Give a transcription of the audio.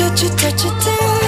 touch it, touch it Touch it.